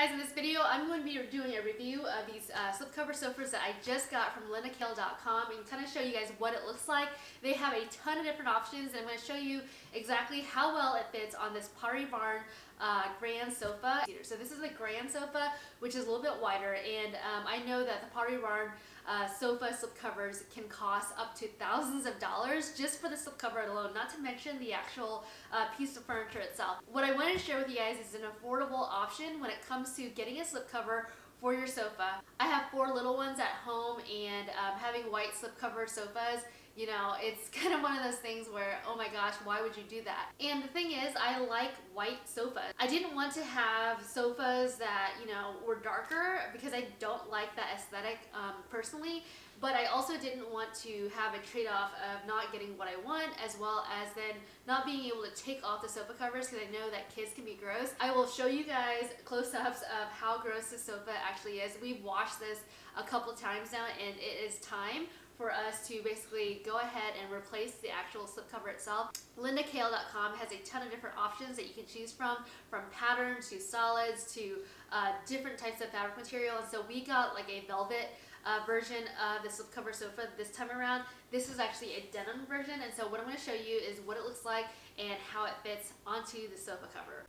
guys, in this video I'm going to be doing a review of these uh, slipcover sofas that I just got from lindakale.com and kind of show you guys what it looks like. They have a ton of different options and I'm going to show you exactly how well it fits on this Pottery Barn uh, Grand Sofa. So this is a Grand Sofa which is a little bit wider and um, I know that the Pottery Barn uh, sofa slipcovers can cost up to thousands of dollars just for the slipcover alone, not to mention the actual uh, piece of furniture itself. What I want to share with you guys is an affordable option when it comes to getting a slipcover for your sofa. I have four little ones at home and um, having white slipcover sofas you know, it's kind of one of those things where, oh my gosh, why would you do that? And the thing is, I like white sofas. I didn't want to have sofas that, you know, were darker because I don't like that aesthetic um, personally but I also didn't want to have a trade-off of not getting what I want as well as then not being able to take off the sofa covers because I know that kids can be gross. I will show you guys close-ups of how gross the sofa actually is. We've washed this a couple times now and it is time for us to basically go ahead and replace the actual slipcover itself. LindaKale.com has a ton of different options that you can choose from, from patterns to solids to uh, different types of fabric material. And so we got like a velvet uh, version of the slipcover sofa this time around. This is actually a denim version. And so what I'm going to show you is what it looks like and how it fits onto the sofa cover.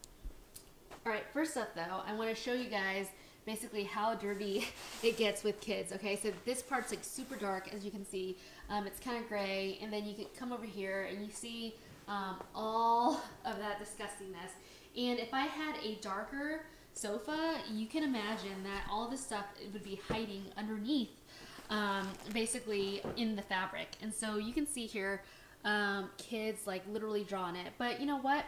All right, first up though, I want to show you guys basically how dirty it gets with kids. Okay, so this part's like super dark, as you can see. Um, it's kind of gray, and then you can come over here and you see um, all of that disgustingness. And if I had a darker sofa, you can imagine that all this stuff would be hiding underneath, um, basically in the fabric. And so you can see here, um, kids like literally drawing it. But you know what?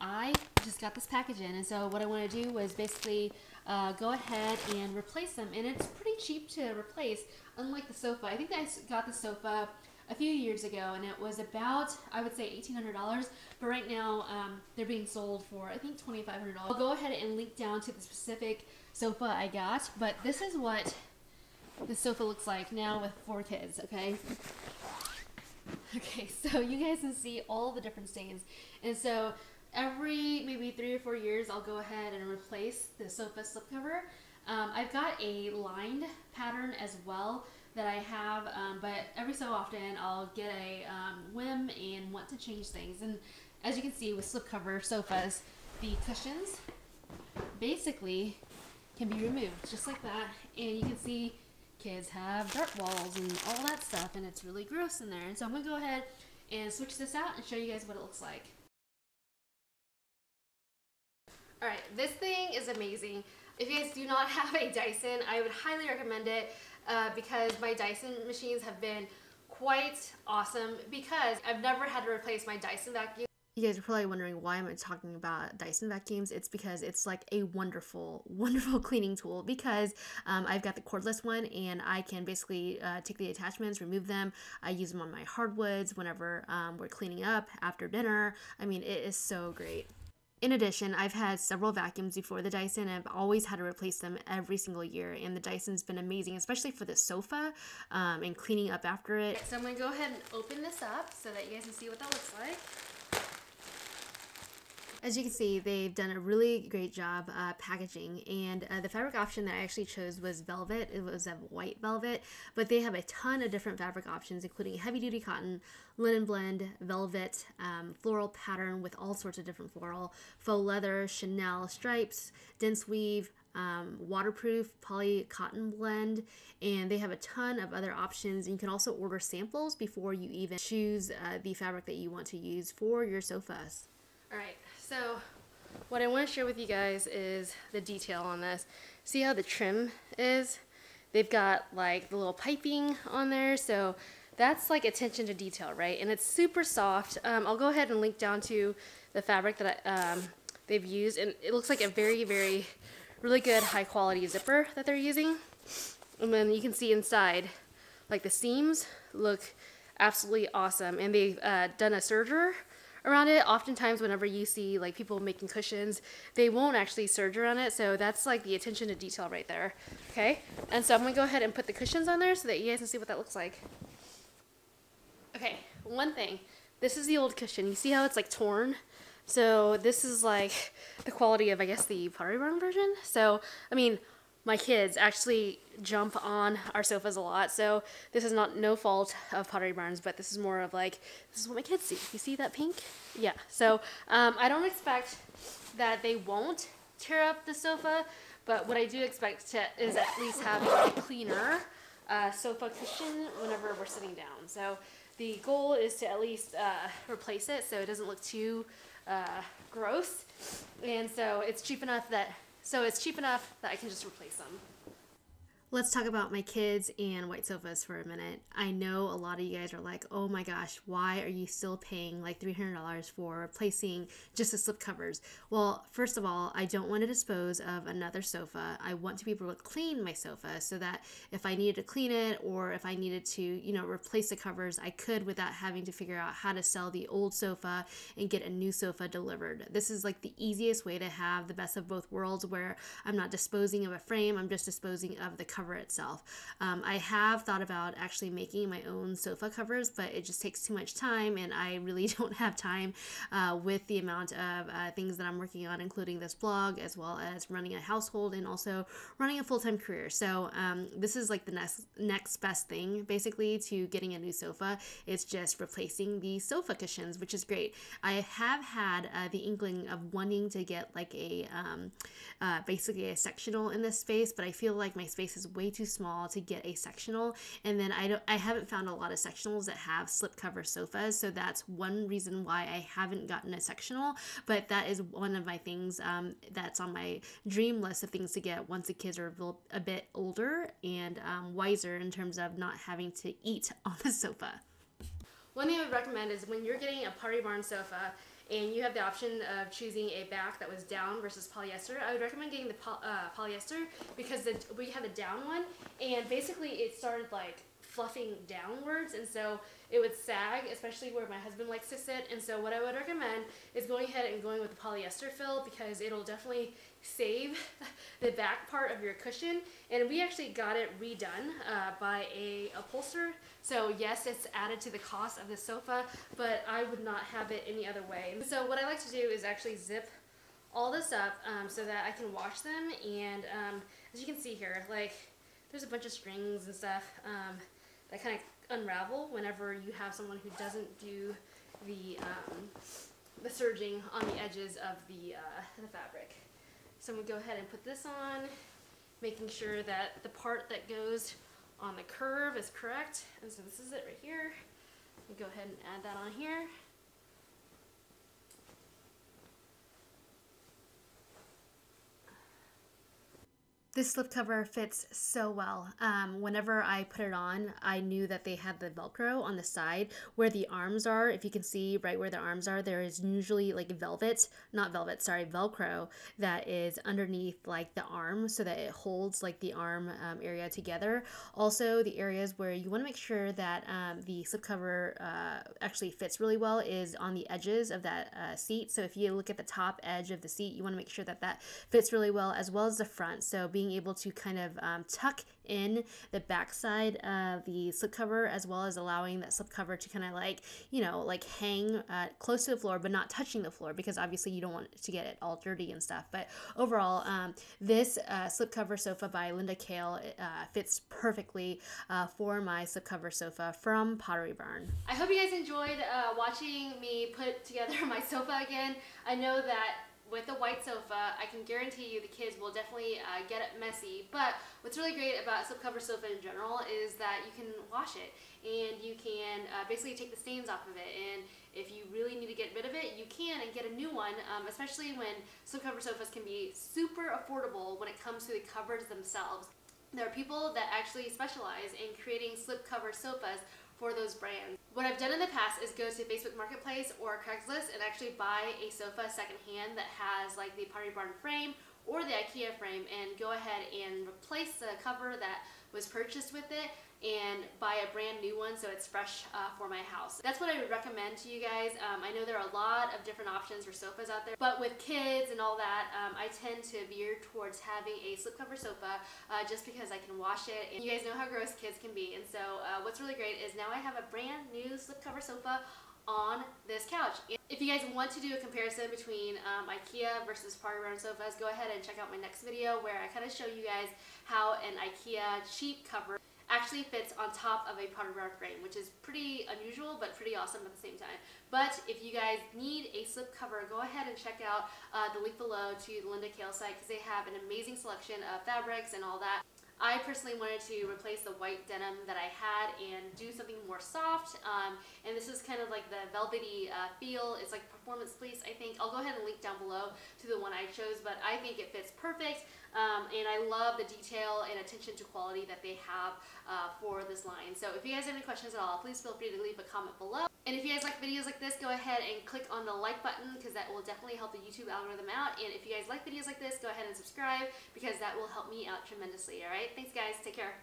I just got this package in, and so what I want to do was basically uh, go ahead and replace them. And it's pretty cheap to replace, unlike the sofa. I think I got the sofa a few years ago, and it was about, I would say, $1,800. But right now, um, they're being sold for, I think, $2,500. I'll go ahead and link down to the specific sofa I got. But this is what the sofa looks like now with four kids, okay? Okay, so you guys can see all the different stains. And so every maybe three or four years, I'll go ahead and replace the sofa slipcover. Um, I've got a lined pattern as well that I have, um, but every so often I'll get a um, whim and want to change things. And as you can see with slipcover sofas, the cushions basically can be removed just like that. And you can see kids have dirt walls and all that stuff, and it's really gross in there. And so I'm to go ahead and switch this out and show you guys what it looks like. All right, this thing is amazing. If you guys do not have a Dyson, I would highly recommend it uh, because my Dyson machines have been quite awesome because I've never had to replace my Dyson vacuum. You guys are probably wondering why am I talking about Dyson vacuums? It's because it's like a wonderful, wonderful cleaning tool because um, I've got the cordless one and I can basically uh, take the attachments, remove them. I use them on my hardwoods whenever um, we're cleaning up after dinner. I mean, it is so great. In addition, I've had several vacuums before the Dyson I've always had to replace them every single year. And the Dyson's been amazing, especially for the sofa um, and cleaning up after it. So I'm to go ahead and open this up so that you guys can see what that looks like. As you can see, they've done a really great job uh, packaging, and uh, the fabric option that I actually chose was velvet. It was a white velvet, but they have a ton of different fabric options, including heavy duty cotton, linen blend, velvet, um, floral pattern with all sorts of different floral, faux leather, Chanel stripes, dense weave, um, waterproof poly cotton blend and they have a ton of other options and you can also order samples before you even choose uh, the fabric that you want to use for your sofas. All right, so what I want to share with you guys is the detail on this. See how the trim is? They've got like the little piping on there, so that's like attention to detail, right? And it's super soft. Um, I'll go ahead and link down to the fabric that I, um, they've used, and it looks like a very, very, really good high quality zipper that they're using. And then you can see inside, like the seams look absolutely awesome. And they've uh, done a serger around it. Oftentimes, whenever you see like people making cushions, they won't actually serge around it. So that's like the attention to detail right there. Okay, and so I'm gonna go ahead and put the cushions on there so that you guys can see what that looks like. Okay, one thing. This is the old cushion. You see how it's like torn? So this is like the quality of, I guess, the Pottery Barn version. So, I mean, my kids actually jump on our sofas a lot. So this is not no fault of Pottery Barns, but this is more of like, this is what my kids see. You see that pink? Yeah. So um, I don't expect that they won't tear up the sofa, but what I do expect to, is at least have a cleaner uh, sofa cushion whenever we're sitting down. So the goal is to at least uh, replace it so it doesn't look too uh, gross. And so it's cheap enough that so it's cheap enough that I can just replace them. Let's talk about my kids and white sofas for a minute. I know a lot of you guys are like, oh my gosh, why are you still paying like $300 for replacing just the slip covers? Well, first of all, I don't want to dispose of another sofa. I want to be able to clean my sofa so that if I needed to clean it or if I needed to, you know, replace the covers, I could without having to figure out how to sell the old sofa and get a new sofa delivered. This is like the easiest way to have the best of both worlds where I'm not disposing of a frame, I'm just disposing of the cover itself. Um, I have thought about actually making my own sofa covers, but it just takes too much time, and I really don't have time uh, with the amount of uh, things that I'm working on, including this blog, as well as running a household and also running a full time career. So um, this is like the next next best thing, basically, to getting a new sofa. It's just replacing the sofa cushions, which is great. I have had uh, the inkling of wanting to get like a um, uh, basically a sectional in this space, but I feel like my space is way too small to get a sectional. And then I don't I haven't found a lot of sectionals that have slipcover sofas, so that's one reason why I haven't gotten a sectional. But that is one of my things um, that's on my dream list of things to get once the kids are a bit older and um, wiser in terms of not having to eat on the sofa. One thing I would recommend is when you're getting a Pottery Barn sofa, and you have the option of choosing a back that was down versus polyester. I would recommend getting the uh, polyester because the, we had the down one and basically it started like fluffing downwards and so it would sag, especially where my husband likes to sit. And so what I would recommend is going ahead and going with the polyester fill because it'll definitely save the back part of your cushion. And we actually got it redone uh, by a upholsterer. So yes, it's added to the cost of the sofa, but I would not have it any other way. So what I like to do is actually zip all this up um, so that I can wash them. And um, as you can see here, like there's a bunch of strings and stuff um, that kind of unravel whenever you have someone who doesn't do the um, the serging on the edges of the, uh, the fabric. So I'm going to go ahead and put this on, making sure that the part that goes on the curve is correct. And so this is it right here. go ahead and add that on here. This slipcover fits so well. Um, whenever I put it on, I knew that they had the Velcro on the side where the arms are. If you can see right where the arms are, there is usually like velvet, not velvet, sorry, Velcro that is underneath like the arm so that it holds like the arm um, area together. Also, the areas where you want to make sure that um, the slipcover uh, actually fits really well is on the edges of that uh, seat. So if you look at the top edge of the seat, you want to make sure that that fits really well as well as the front. So being being able to kind of um, tuck in the backside of the slipcover as well as allowing that slipcover to kind of like, you know, like hang uh, close to the floor but not touching the floor because obviously you don't want to get it all dirty and stuff. But overall, um, this uh, slipcover sofa by Linda Kale uh, fits perfectly uh, for my slipcover sofa from Pottery Barn. I hope you guys enjoyed uh, watching me put together my sofa again. I know that with a white sofa, I can guarantee you the kids will definitely uh, get it messy. But what's really great about slipcover sofa in general is that you can wash it and you can uh, basically take the stains off of it. And if you really need to get rid of it, you can and get a new one, um, especially when slipcover sofas can be super affordable when it comes to the covers themselves. There are people that actually specialize in creating slipcover sofas for those brands. What I've done in the past is go to Facebook Marketplace or Craigslist and actually buy a sofa secondhand that has like the Pottery Barn frame or the IKEA frame and go ahead and replace the cover that was purchased with it and buy a brand new one so it's fresh uh, for my house. That's what I would recommend to you guys. Um, I know there are a lot of different options for sofas out there, but with kids and all that, um, I tend to veer towards having a slipcover sofa uh, just because I can wash it. And you guys know how gross kids can be. And so uh, what's really great is now I have a brand new slipcover sofa on this couch. If you guys want to do a comparison between um, IKEA versus Pottery Barn sofas, go ahead and check out my next video where I kind of show you guys how an IKEA cheap cover actually fits on top of a Pottery Barn frame, which is pretty unusual but pretty awesome at the same time. But if you guys need a slip cover, go ahead and check out uh, the link below to the Linda Kale site because they have an amazing selection of fabrics and all that. I personally wanted to replace the white denim that I had and do something more soft. Um, and this is kind of like the velvety uh, feel. It's like performance fleece, I think. I'll go ahead and link down below to the one I chose, but I think it fits perfect. Um, and I love the detail and attention to quality that they have uh, for this line. So if you guys have any questions at all, please feel free to leave a comment below. And if you guys like videos like this, go ahead and click on the like button because that will definitely help the YouTube algorithm out. And if you guys like videos like this, go ahead and subscribe because that will help me out tremendously, alright? Thanks guys, take care.